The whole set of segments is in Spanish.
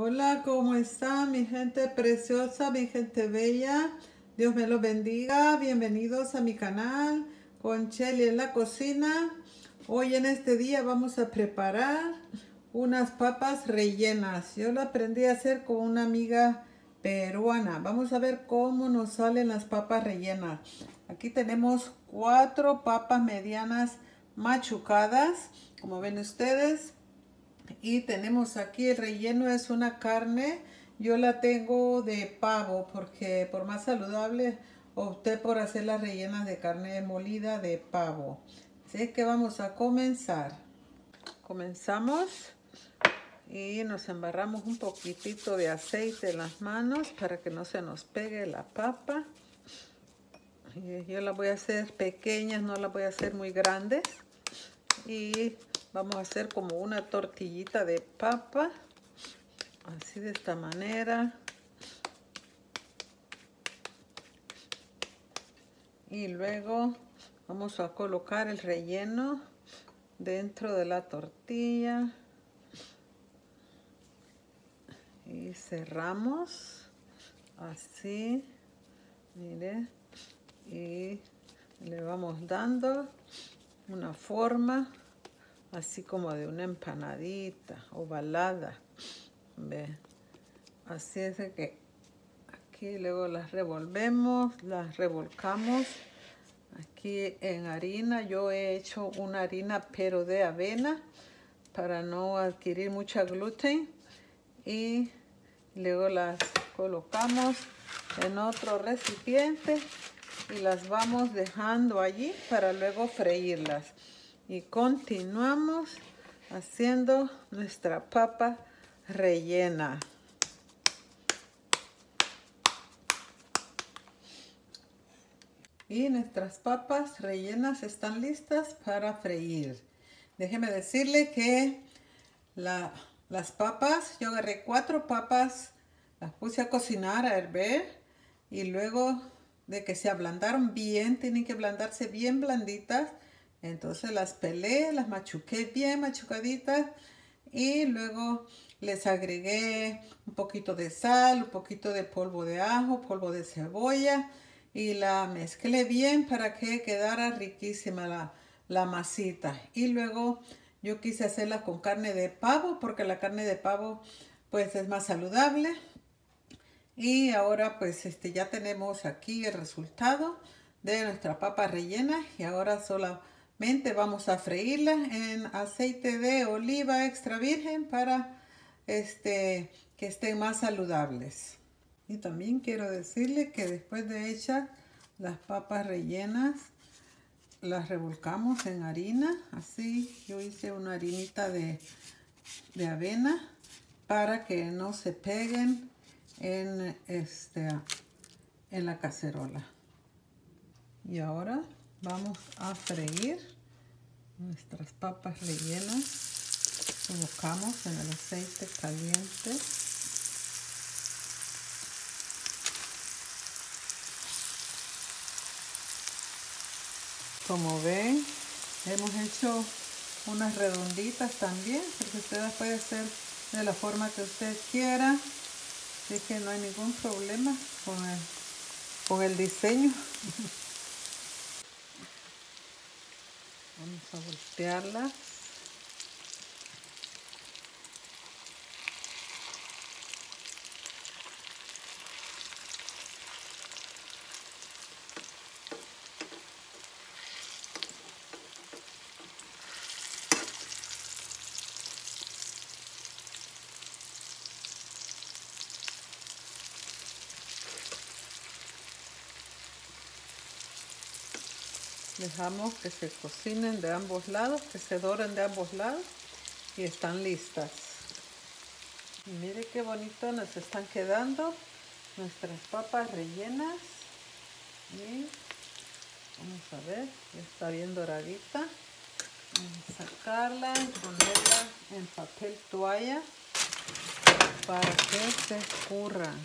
Hola, ¿cómo están mi gente preciosa, mi gente bella? Dios me los bendiga. Bienvenidos a mi canal con Shelly en la cocina. Hoy en este día vamos a preparar unas papas rellenas. Yo lo aprendí a hacer con una amiga peruana. Vamos a ver cómo nos salen las papas rellenas. Aquí tenemos cuatro papas medianas machucadas, como ven ustedes y tenemos aquí el relleno es una carne. Yo la tengo de pavo porque por más saludable opté por hacer las rellenas de carne molida de pavo. Así que vamos a comenzar. Comenzamos. Y nos embarramos un poquitito de aceite en las manos para que no se nos pegue la papa. Yo la voy a hacer pequeñas no la voy a hacer muy grandes. Y vamos a hacer como una tortillita de papa así de esta manera. Y luego vamos a colocar el relleno dentro de la tortilla. Y cerramos así mire y le vamos dando una forma así como de una empanadita ovalada. ¿Ve? Así es de que aquí luego las revolvemos, las revolcamos. Aquí en harina, yo he hecho una harina pero de avena para no adquirir mucha gluten. Y luego las colocamos en otro recipiente y las vamos dejando allí para luego freírlas y continuamos haciendo nuestra papa rellena. Y nuestras papas rellenas están listas para freír. Déjeme decirle que las papas, yo agarré cuatro papas, las puse a cocinar, a hervir y luego de que se ablandaron bien, tienen que ablandarse bien blanditas, entonces las pelé, las machuqué bien machucaditas y luego les agregué un poquito de sal, un poquito de polvo de ajo, polvo de cebolla y la mezclé bien para que quedara riquísima la, la masita. Y luego yo quise hacerla con carne de pavo porque la carne de pavo pues es más saludable. Y ahora pues este ya tenemos aquí el resultado de nuestra papa rellena y ahora vamos a freírla en aceite de oliva extra virgen para este, que estén más saludables. Y también quiero decirle que después de hechas las papas rellenas, las revolcamos en harina. Así yo hice una harinita de, avena para que no se peguen en, este, en la cacerola. Y ahora vamos a freír nuestras papas rellenas. Colocamos en el aceite caliente. Como ven hemos hecho unas redonditas también porque ustedes puede hacer de la forma que usted quiera. Así que no hay ningún problema con el, con el diseño Vamos a voltearla. Dejamos que se cocinen de ambos lados, que se doren de ambos lados y están listas. Y mire qué bonito nos están quedando nuestras papas rellenas. Y vamos a ver, está bien doradita. Vamos a sacarla y ponerla en papel toalla para que se escurran.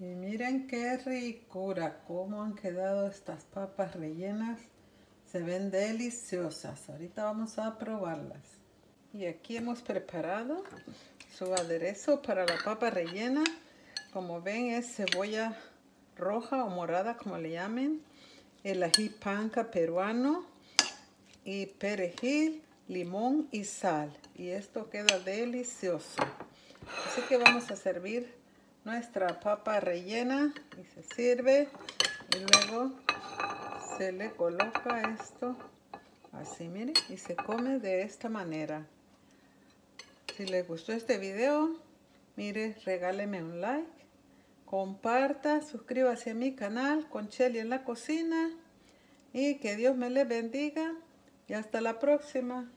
Y miren qué ricura, cómo han quedado estas papas rellenas. Se ven deliciosas. Ahorita vamos a probarlas. Y aquí hemos preparado su aderezo para la papa rellena. Como ven es cebolla roja o morada, como le llamen. El ají panca peruano y perejil, limón y sal. Y esto queda delicioso. Así que vamos a servir nuestra papa rellena y se sirve. Y luego se le coloca esto así miren y se come de esta manera. Si les gustó este video mire regáleme un like comparta suscríbase a mi canal con Chelly en la cocina y que Dios me le bendiga y hasta la próxima